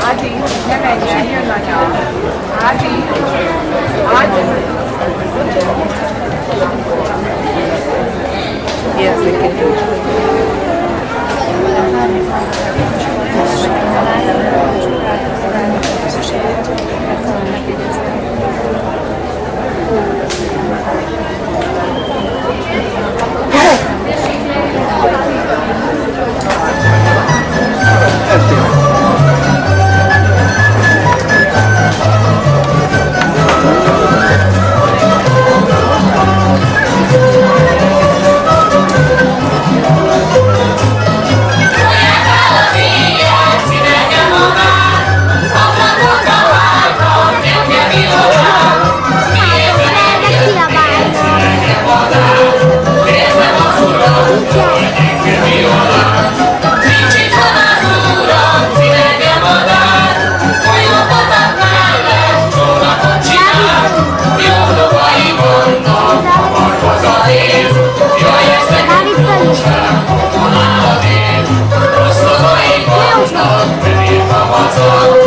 आज ही मैं मेंशन आज ही आज nincs velem otthon áll a?